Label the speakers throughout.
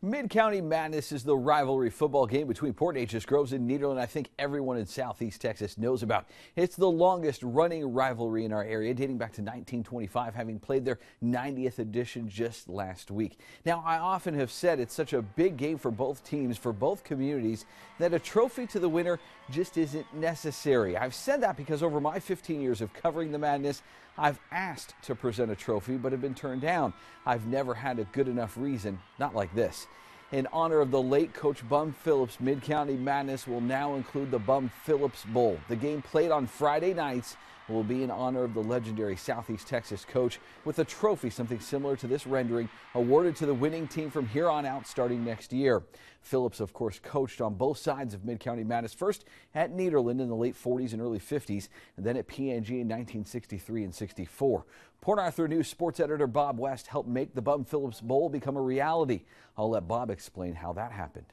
Speaker 1: Mid-County Madness is the rivalry football game between Port Neches Groves and Nederland I think everyone in southeast Texas knows about. It's the longest running rivalry in our area dating back to 1925 having played their 90th edition just last week. Now I often have said it's such a big game for both teams, for both communities, that a trophy to the winner just isn't necessary. I've said that because over my 15 years of covering the Madness, I've asked to present a trophy but have been turned down. I've never had a good enough reason, not like this. In honor of the late coach Bum Phillips, Mid County Madness will now include the Bum Phillips Bowl. The game played on Friday nights will be in honor of the legendary Southeast Texas coach with a trophy, something similar to this rendering, awarded to the winning team from here on out starting next year. Phillips, of course, coached on both sides of Mid-County Madness, first at Nederland in the late 40s and early 50s, and then at PNG in 1963 and 64. Port Arthur News sports editor Bob West helped make the Bum Phillips Bowl become a reality. I'll let Bob explain how that happened.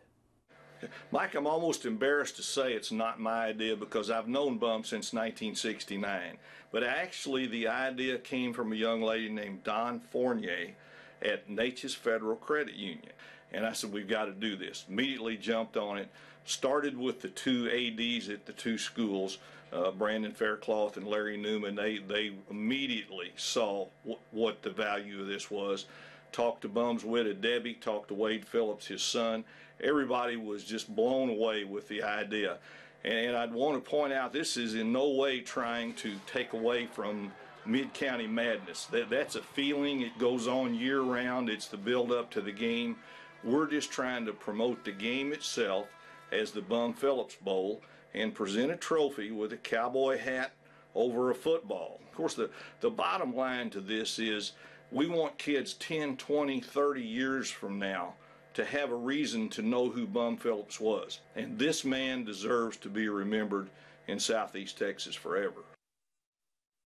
Speaker 2: Mike, I'm almost embarrassed to say it's not my idea because I've known Bum since 1969. But actually, the idea came from a young lady named Dawn Fournier at Neches Federal Credit Union. And I said, we've got to do this. Immediately jumped on it. Started with the two ADs at the two schools, uh, Brandon Faircloth and Larry Newman. They, they immediately saw what the value of this was talked to Bum's widow Debbie, talked to Wade Phillips, his son. Everybody was just blown away with the idea. And I'd want to point out this is in no way trying to take away from mid county madness. That, that's a feeling, it goes on year round, it's the build up to the game. We're just trying to promote the game itself as the Bum Phillips Bowl and present a trophy with a cowboy hat over a football. Of course, the, the bottom line to this is we want kids 10, 20, 30 years from now to have a reason to know who Bum Phillips was. And this man deserves to be remembered in Southeast Texas forever.